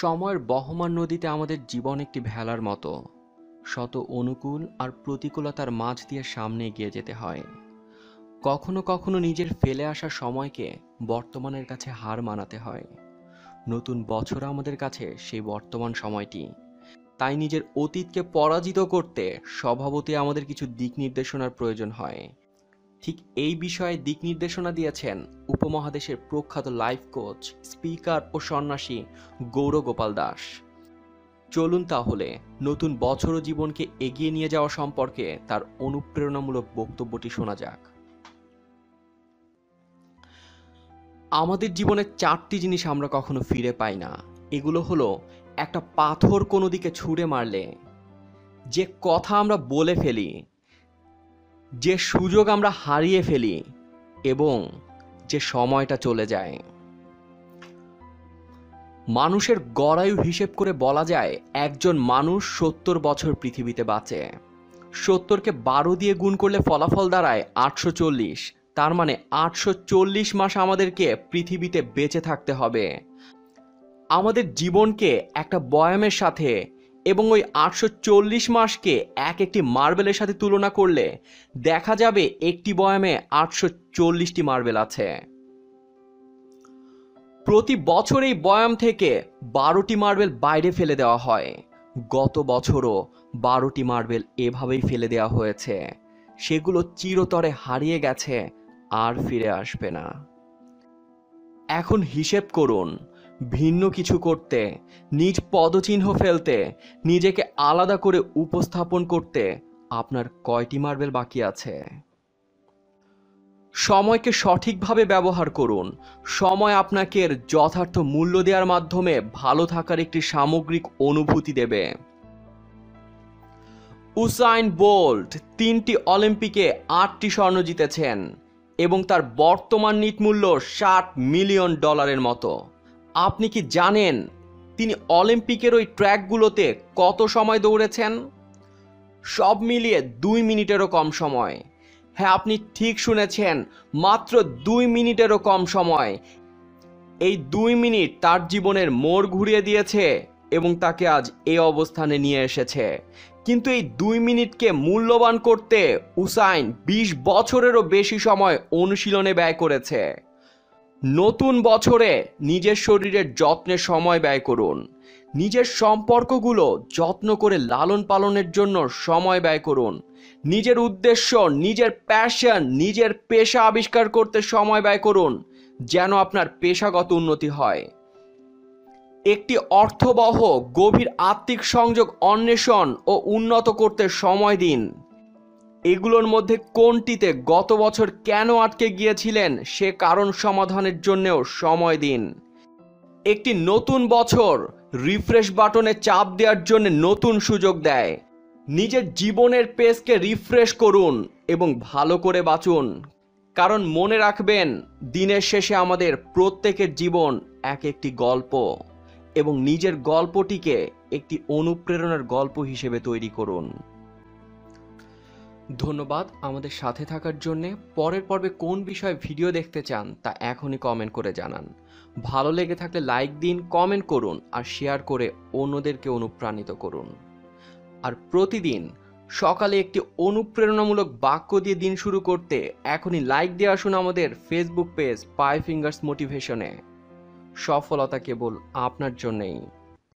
সময়ের বহমান নদীতে আমাদের জীবন একটি ভেলার মতো। শত অনুকূল আর প্রতিকূলতার মাঝ দিয়ে সামনে এগিয়ে যেতে হয়। কখনো কখনো নিজের ফেলে আসা সময়কে বর্তমানের কাছে হার মানাতে হয়। নতুন বছর আমাদের কাছে সেই বর্তমান সময়টি। তাই নিজের অতীতকে পরাজিত করতে স্বভাবতই আমাদের কিছু দিক নির্দেশনার প্রয়োজন হয়। ঠিক এই বিষয়ে দিক নির্দেশনা দিয়েছেন উপমহাদেশের প্রখ্যাত লাইফ কোচ স্পিকার ও সন্ন্যাসী গৌরগোপাল দাস। চলুন তাহলে নতুন বছর জীবনকে এগিয়ে নিয়ে যাওয়া সম্পর্কে তার অনুপ্রেরণামূলক বক্তব্যটি শোনা যাক। আমাদের জীবনে চারটি জিনিস আমরা কখনো ফিরে পাই না। এগুলো হলো, একটা পাথর কোনো দিকে ছুঁড়ে মারলে, যে কথা আমরা বলে ফেলি যে সুযোগ আমরা হারিয়ে ফেলি এবং যে সময়টা চলে যায়। মানুষের গড়ায়ু হিসেব করে বলা যায়, একজন মানুষ সত্তর বছর পৃথিবীতে বাঁচে। সত্তরকে বারো দিয়ে গুণ করলে ফলাফল দাঁড়ায় আটশো চল্লিশ। তার মানে আটশো চল্লিশ মাস আমাদেরকে পৃথিবীতে বেঁচে থাকতে হবে। আমাদের জীবনকে একটা বয়ামের সাথে এবং ওই আটশো চল্লিশ মাসকে এক একটি মার্বেলের সাথে তুলনা করলে দেখা যাবে একটি বয়ামে আটশো চল্লিশটি মার্বেল আছে। প্রতি বছর এই বয়াম থেকে বারোটি মার্বেল বাইরে ফেলে দেওয়া হয়। গত বছরও বারোটি মার্বেল এভাবেই ফেলে দেওয়া হয়েছে। সেগুলো চিরতরে হারিয়ে গেছে, আর ফিরে আসবে না। এখন হিসেব করুন ভিন্ন কিছু করতে, নিজ পদচিহ্ন ফেলতে, নিজেকে আলাদা করে উপস্থাপন করতে আপনার কয়টি মার্বেল বাকি আছে? সময়কে সঠিকভাবে ব্যবহার করুন। সময় আপনাকে যথার্থ মূল্য দেওয়ার মাধ্যমে ভালো থাকার একটি সামগ্রিক অনুভূতি দেবে। উসাইন বোল্ট তিনটি অলিম্পিকে আটটি স্বর্ণ জিতেছেন এবং তার বর্তমান নিট মূল্য ষাট মিলিয়ন ডলারের মতো। আপনি কি জানেন তিনি অলিম্পিকের ওই ট্র্যাকগুলোতে কত সময় দৌড়েছেন? সব মিলিয়ে দুই মিনিটেরও কম সময়। হ্যাঁ আপনি ঠিক শুনেছেন, মাত্র দুই মিনিটেরও কম সময়। এই দুই মিনিট তার জীবনের মোড় ঘুরিয়ে দিয়েছে এবং তাকে আজ এই অবস্থানে নিয়ে এসেছে। কিন্তু এই দুই মিনিটকে মূল্যবান করতে উসাইন বিশ বছরেরও বেশি সময় অনুশীলনে ব্যয় করেছে। নতুন বছরে নিজের শরীরের যত্নে সময় ব্যয় করুন। নিজের সম্পর্কগুলো যত্ন করে লালন পালনের জন্য সময় ব্যয় করুন। নিজের উদ্দেশ্য, নিজের প্যাশন নিজের পেশা আবিষ্কার করতে সময় ব্যয় করুন, যেন আপনার পেশাগত উন্নতি হয়। একটি অর্থবহ, গভীর আত্মিক সংযোগ অন্বেষণ ও উন্নত করতে সময় দিন। এগুলোর মধ্যে কোনটিতে গত বছর কেন আটকে গিয়েছিলেন সে কারণ সমাধানের জন্যও সময় দিন। একটি নতুন বছর রিফ্রেশ বাটনে চাপ দেওয়ার জন্য নতুন সুযোগ দেয়। নিজের জীবনের পেসকে রিফ্রেশ করুন এবং ভালো করে বাঁচুন। কারণ মনে রাখবেন, দিনের শেষে আমাদের প্রত্যেকের জীবন এক একটি গল্প এবং নিজের গল্পটিকে একটি অনুপ্রেরণার গল্প হিসেবে তৈরি করুন। ধন্যবাদ আমাদের সাথে থাকার জন্যে। পরের পর্বে কোন বিষয়ে ভিডিও দেখতে চান তা এখনই কমেন্ট করে জানান। ভালো লেগে থাকলে লাইক দিন কমেন্ট করুন আর শেয়ার করে অন্যদেরকে অনুপ্রাণিত করুন। আর প্রতিদিন সকালে একটি অনুপ্রেরণামূলক বাক্য দিয়ে দিন শুরু করতে এখনই লাইক দিয়ে আসুন আমাদের ফেসবুক পেজ পাই ফিঙ্গার্স মোটিভেশনে সফলতা কেবল আপনার জন্যেই।